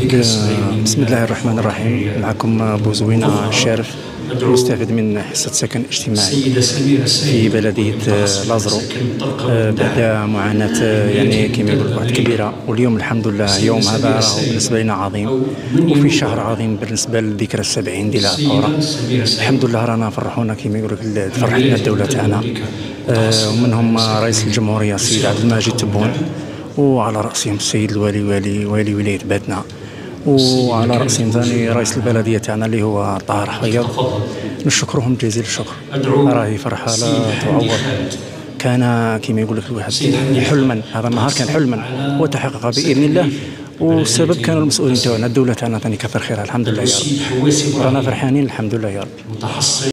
بسم الله الرحمن الرحيم. معكم بوزوينة الشارف مستفيد من حصة سكن اجتماعي في بلدية لازرو. بعد معاناة يعني كما يقول واحد كبيرة واليوم الحمد لله يوم هذا بالنسبة لنا عظيم. وفي شهر عظيم بالنسبة للذكرى السبعين ديال الثورة الحمد لله رانا فرحونا كما يقول لك الدولة تاعنا. ومنهم رئيس الجمهورية السيد عبد المجيد تبون وعلى رأسهم السيد الوالي والي والي ولاية باتنا. وعلى رأسهم ثاني رئيس البلدية تاعنا اللي هو طاهر حفيظ نشكرهم جزيل الشكر. راهي فرحة لا تعوض كان كما يقول لك الواحد حلما. هذا النهار كان حلما وتحقق بإذن الله. والسبب كانوا المسؤولين تاعنا الدولة تاعنا ثاني كثر خيرها. الحمد لله يا رب. رانا فرحانين الحمد لله يا رب.